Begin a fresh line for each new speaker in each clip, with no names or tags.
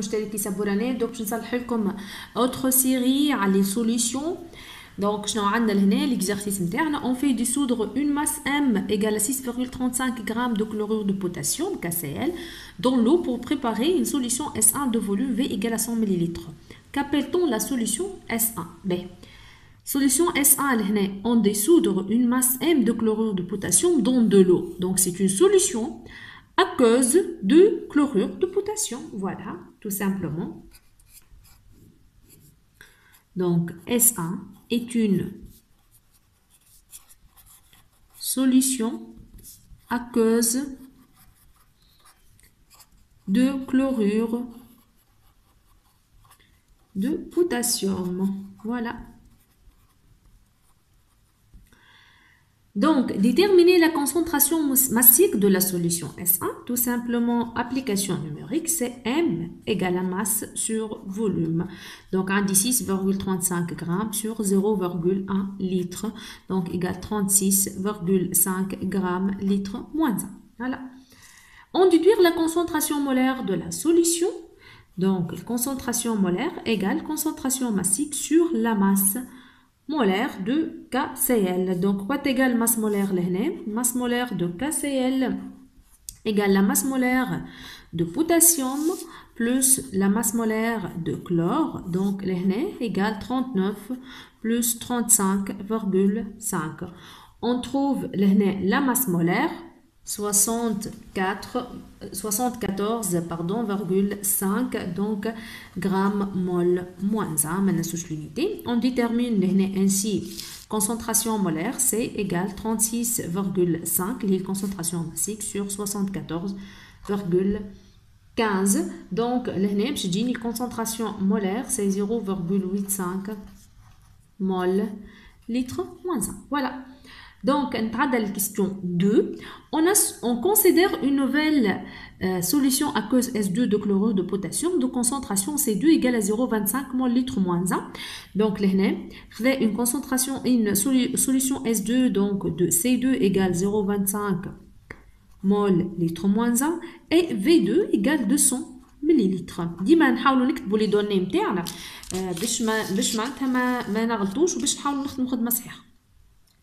مشتركي سبورانات دوك باش نصلح لكم اوتر سيري على لي سوليسيون دونك شنو عندنا لهنا ليكزارسيس نتاعنا اون في dissoudre une masse m égale à 6,35 grammes de chlorure de potassium KCl dans l'eau pour préparer une solution S1 de volume V égale à 100 ml. Qu'appelle-t-on la solution S1 B. Solution S1 لهنا on dissoudre une masse m de chlorure de potassium dans de l'eau. Donc c'est une solution aqueuse de chlorure de potassium. Voilà, tout simplement. Donc S1 est une solution aqueuse de chlorure de potassium. Voilà. Donc, déterminer la concentration massique de la solution S1, tout simplement, application numérique, c'est M égale à masse sur volume. Donc, un 6,35 g sur 0,1 litre, donc égale 36,5 g litre moins 1. Voilà. On déduire la concentration molaire de la solution. Donc, concentration molaire égale concentration massique sur la masse molaire de KCl. Donc, quoi égale masse molaire Masse molaire de KCl égale la masse molaire de potassium plus la masse molaire de chlore. Donc, l'hné égale 39 plus 35,5. On trouve la masse molaire 64, 74 pardon, 5 donc grammes mol moins 1 l'unité. On détermine ainsi concentration molaire c'est égal 36,5 les concentration massique sur 74,15 donc je dis concentration molaire c'est 0,85 mol litre moins 1 voilà donc, à la question 2. On, a, on considère une nouvelle euh, solution aqueuse S2 de chlorure de potassium de concentration C2 égale à 0,25 mol litre moins 1. Donc, là, une concentration, une solution S2 donc de C2 égale 0,25 mol litre moins 1 et V2 égale 200 millilitres. ديما نحاولوا نكتبوا لي دوني نتاعنا باش ما باش معناتها ما ما نغلطوش وباش نحاولوا نخدموا خدمه صحيحه.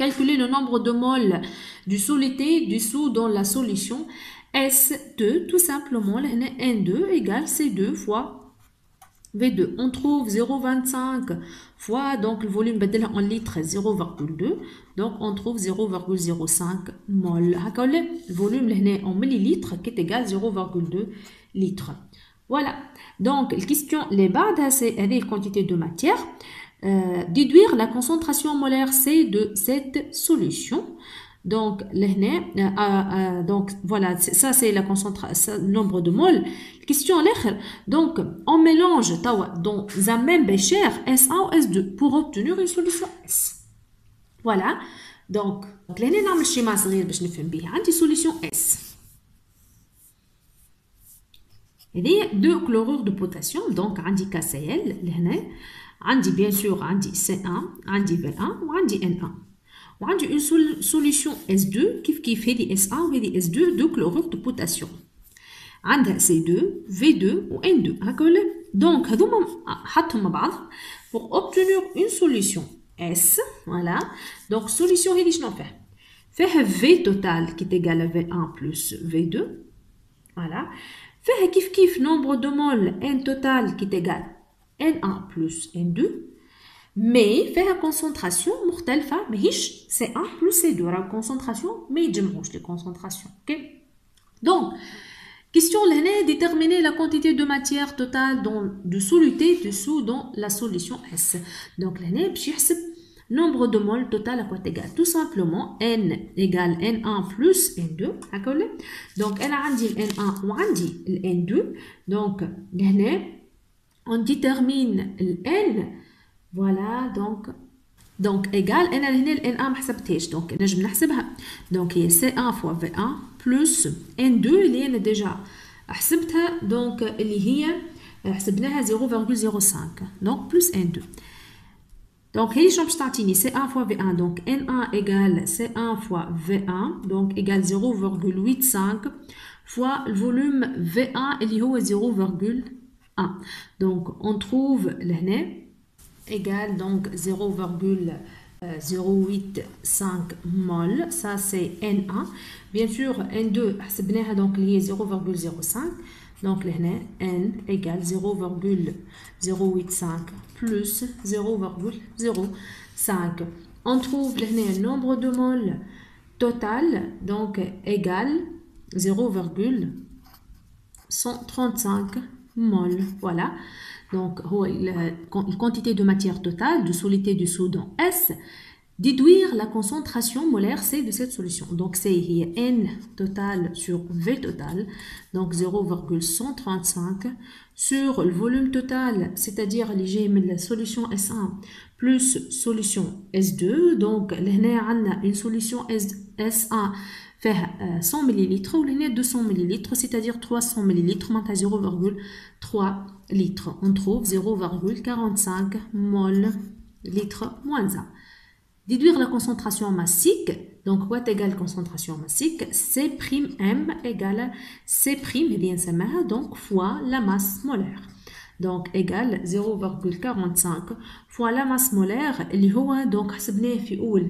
Calculer le nombre de moles du soluté dissous dans la solution S2, tout simplement, N2 égale C2 fois V2. On trouve 0,25 fois, donc le volume en litres 0,2. Donc on trouve 0,05 mol. Le volume en millilitres qui est égal à 0,2 litres. Voilà. Donc, la question, les bas, c'est la quantité de matière. Euh, déduire la concentration molaire C de cette solution. Donc, euh, euh, donc voilà, ça c'est la concentration, nombre de moles. Question donc on mélange dans un même bécher S1 ou S2 pour obtenir une solution S. Voilà, donc l'année نعمل schéma صغير باش نفهم بيه عندي solution S. هذه deux chlorure de potassium donc عندي KCl لهنا عندي bien sûr عندي C1 عندي V1 وعندي N1 وعندي une solution S2 كيف كيف هذه S1 وهذه S2 دو كلورور دو بوتاسيوم عندها C2 V2 و N2 هكا ولا دونك هذوما حطهم مع بعض pour obtenir une solution S voilà donc solution هذه شنو فيها فيها V total qui est égal à V1 plus V2 voilà فيها كيف كيف nombre de moles N total qui est égal N1 plus N2 mais fait la concentration مختلفة ماهيش C1 plus C2 la concentration mais يتجمعوش les concentrations ok donc question l'année déterminer la quantité de matière totale dans, de soluté dessous dans la solution S donc l'année باش يحسب nombre de moles total à quoi égal tout simplement n égale n1 plus n2 donc elle a dit n1 ou n2 donc l'année on détermine n voilà donc donc égal انا هنا ال n1 ما حسبتهاش دونك نجم نحسبها دونك هي c1 fois v1 plus n2 اللي انا ديجا حسبتها دونك اللي هي حسبناها 0,05 دونك plus n2 donc هي شنو باش تعطيني c1 fois v1 donc n1 égale c1 fois v1 donc égale 0,85 fois le volume v1 اللي هو 0,5 1. Donc, on trouve l'hna égal donc 0,085 mol. Ça, c'est N1. Bien sûr, N2, donc lié 0,05. Donc, l'hna N égale 0,085 plus 0,05. On trouve le nombre de mol total, donc égal 0,135 mol. Voilà. Donc, la quantité de matière totale, de solidité du soude S, déduire la concentration molaire C de cette solution. Donc, c'est N total sur V total, donc 0,135 sur le volume total, c'est-à-dire la solution S1 plus solution S2. Donc, là, a une solution S1 fait 100 ml ou l'année 200 ml, c'est-à-dire 300 ml, à 0,3 litres. On trouve 0,45 mol litre moins 1. Déduire la concentration massique, donc quoi égale concentration massique C' M égale C', et bien ça donc fois la masse molaire. Donc égale 0,45 fois la masse molaire اللي هو donc حسبناه في أول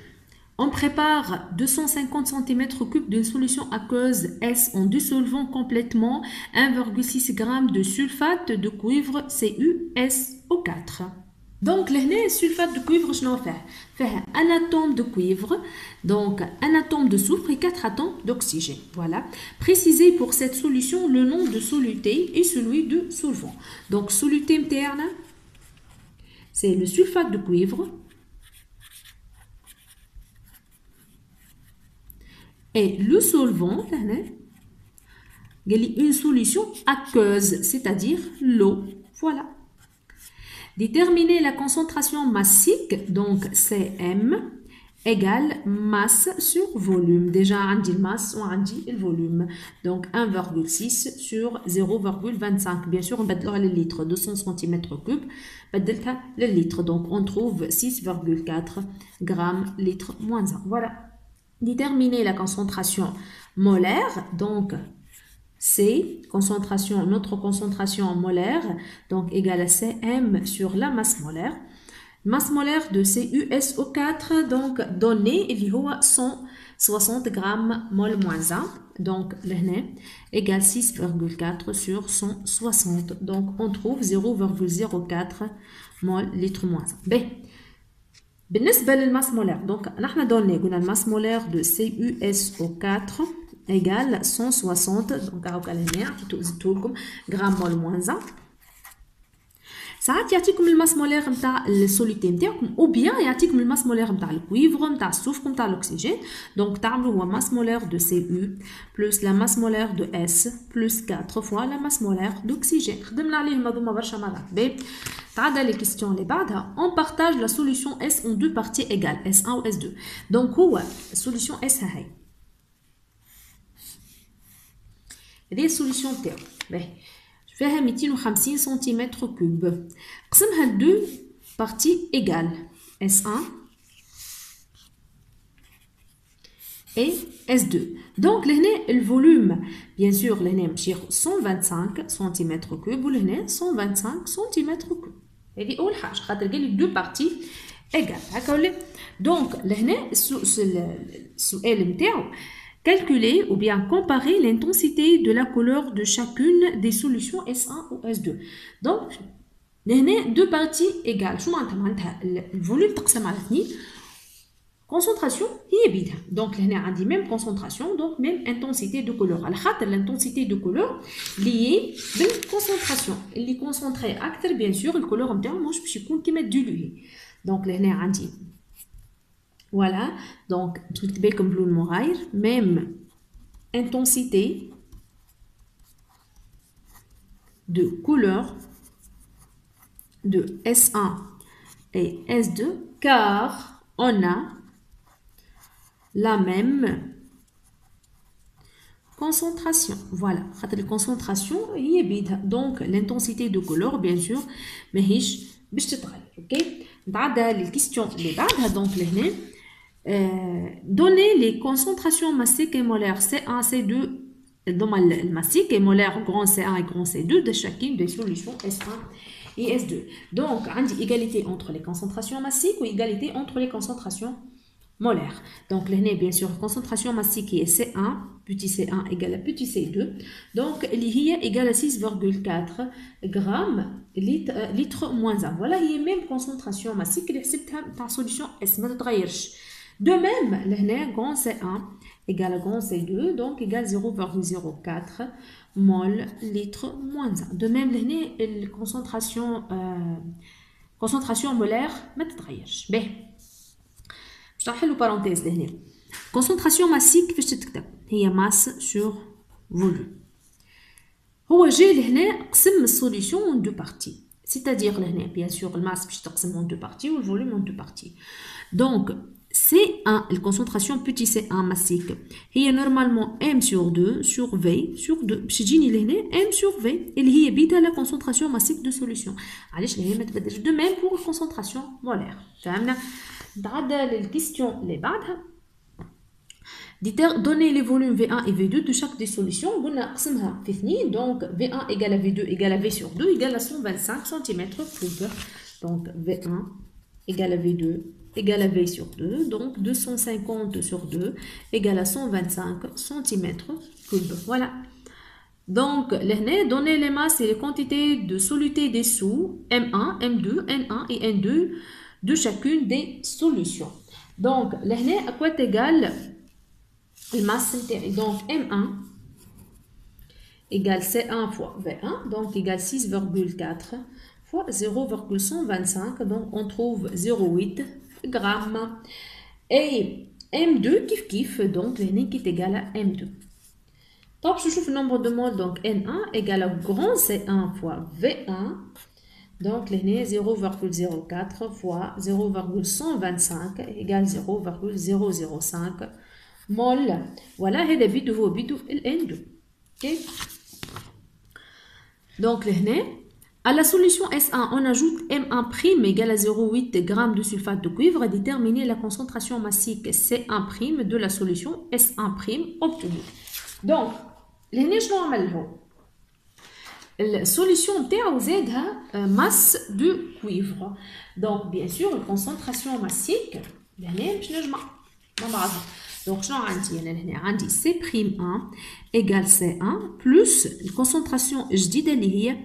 on prépare 250 cm3 d'une solution aqueuse S en dissolvant complètement 1,6 g de sulfate de cuivre CuSO4. Donc, le sulfate de cuivre, je fait fait un atome de cuivre, donc un atome de soufre et quatre atomes d'oxygène. Voilà. Précisez pour cette solution le nom de soluté et celui de solvant. Donc, soluté interne, c'est le sulfate de cuivre. Et le solvant, une solution aqueuse, c'est-à-dire l'eau. Voilà. Déterminer la concentration massique, donc Cm, égale masse sur volume. Déjà, on dit masse, on dit le volume. Donc, 1,6 sur 0,25. Bien sûr, on va le litre, 200 cm3, le litre. Donc, on trouve 6,4 grammes litre moins 1. Voilà déterminer la concentration molaire, donc C, concentration, notre concentration molaire, donc égale à Cm sur la masse molaire. Masse molaire de CuSO4, donc donnée, il y a 160 grammes mol moins 1, donc l'hne égale 6,4 sur 160. Donc on trouve 0,04 mol litre moins 1. B. بالنسبة للماس مولير دونك نحن دوني قلنا الماس مولير دو سي يو اس او 4 ايغال 160 دونك هاو كان هنا عطيتو زدتو لكم غرام مول موان 1 ساعات يعطيكم الماس مولير نتاع السوليتي نتاعكم او بيان يعطيكم الماس مولير نتاع الكويفر نتاع السوفر نتاع الاكسجين دونك تعملوا هو ماس مولير دو سي يو بلس لا ماس مولير دو اس بلس 4 فوا لا ماس مولير دوكسيجين خدمنا عليهم هذوما برشا مرات باهي تعدى لي كيستيون اللي بعدها on partage la solution S en deux parties égales S1 ou S2 donc هو السوليسيون S هاي هذه السوليسيون تاعو باهي فيها 250 سنتيمتر كوب قسمها لدو بارتي ايغال S1 et S2. Donc, le volume, bien sûr, le 125 cm3 ou le 125 cm3. Et dit, oh, je vais deux parties égales. Donc, le سؤال calculer ou bien comparer l'intensité de la couleur de chacune des solutions S1 ou S2. Donc, هنا deux parties égales. شو معناتها معناتها الفوليوم تقسم على اثنين concentration هي بيدها دونك هنا عندي même concentration donc même intensité de couleur على خاطر l'intensité de couleur liée بالconcentration اللي concentré اكثر bien sûr الكولور نتاعو مش باش يكون كيما dilué donc هنا عندي voilà donc تكتبي لكم بلون مغاير même intensité de couleur de S1 et S2 car on a la même concentration. Voilà, la concentration est bide. Donc l'intensité de couleur bien sûr ماهيش باش تتغير اوكي نتعدى للكيستيون اللي بعدها دونك لهنا donner les concentrations massiques et molaires C1 C2 dans le massique et molaire grand C1 et grand C2 de chacune des solutions S1 et S2. Donc, on dit égalité entre les concentrations massiques ou égalité entre les concentrations molaire. Donc, l'année, bien sûr, concentration massique qui est C1, petit C1 égale à petit C2. Donc, l'IHIA égale à 6,4 grammes litre, euh, litre moins 1. Voilà, il y a même concentration massique qui est la solution S. De même, l'année, grand C1 égale à grand C2, donc égale 0,04 mol litre moins 1. De même, l'année, concentration, euh, concentration molaire, ما تتغيرش. باش نحلو بارونتيز لهنا كونسونطراسيون ماسيك كيفاش تتكتب هي ماس سور فوليوم هو جا لهنا قسم السوليسيون اون دو بارتي سيتادير لهنا بيان سور الماس باش تقسم اون دو بارتي والفوليوم اون دو بارتي دونك C1, la concentration petit C1 massique, هي normalement M sur 2 sur V sur 2 باش تجيني لهنا M sur V اللي هي بيتا la concentration massique de solution علاش هي ما تبدلش de même pour la concentration molaire فهمنا نتعدى للكيستيون اللي بعدها donner les volumes V1 et V2 de chaque des solutions قلنا قسمها في اثنين donc V1 égale à V2 égale à V sur 2 égale à 125 cm3 donc V1 égale à V2 égale à V sur 2 donc 250 sur 2 égale à 125 cm3 voilà donc, les donner les masses et les quantités de soluté des sous M1, M2, N1 et N2 de chacune des solutions. Donc, là, à quoi est égal la masse Donc, M1 égale C1 fois V1, donc égale 6,4 fois 0,125, donc on trouve 0,8 grammes. Et M2, kif kif, donc l'année qui est égal à M2. Donc, je trouve le nombre de moles, donc N1 égale à grand C1 fois V1, donc, l'année 0,04 fois 0,125 égale 0,005 mol. Voilà, c'est le bidou bidou N2. Ok? Donc, l'année, à la solution S1, on ajoute M1' égale à 0,8 g de sulfate de cuivre et déterminer la concentration massique C1' de la solution S1' obtenue. Donc, l'année, je vais la solution TAOZ masse de cuivre. Donc, bien sûr, la concentration massique, donc, je C'1 égale C1 plus la concentration jdidaniye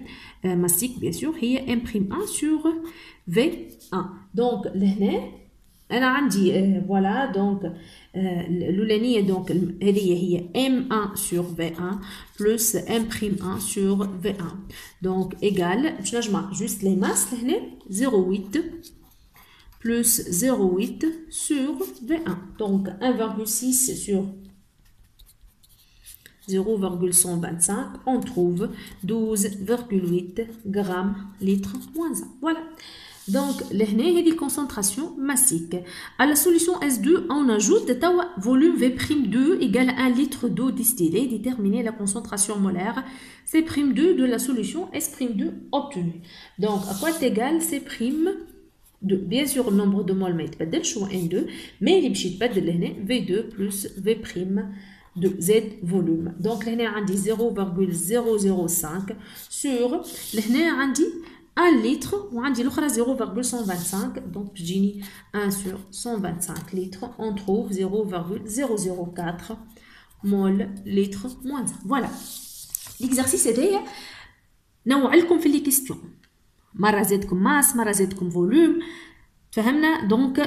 massique, bien sûr, est M'1 sur V1. Donc, l'année انا عندي فوالا دونك الاولانيه دونك هذه هي m1 sur v1 plus m'1 sur v1 دونك ايغال باش نجمع جوست لي ماس لهنا 0.8 plus 0.8 sur v1 donc 1,6 sur 0,125 on trouve 12,8 grammes litre moins 1 voilà donc, l'hné est des concentrations massiques. À la solution S2, on ajoute volume V'2 égale à 1 litre d'eau distillée, déterminer la concentration molaire C'2 de la solution S'2 obtenue. Donc, à quoi est égal C'2 Bien sûr, le nombre de moles n'est pas N2, mais il pas de V2 plus V' de Z volume. Donc, l'hné a dit 0,005 sur l'hné a dit 1 litre وعندي الاخرى 0,125 donc تجيني 1 sur 125 litres on trouve 0,004 mol litre moins 1 voilà l'exercice هذايا نوع لكم في لي كيستيون مره زادكم ماس مره زادكم فوليوم فهمنا دونك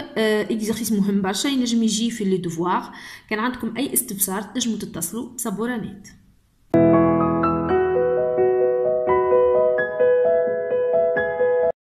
اكزرسيس مهم برشا ينجم يجي في لي دوفوار كان عندكم اي استفسار تنجموا تتصلوا بصبورانات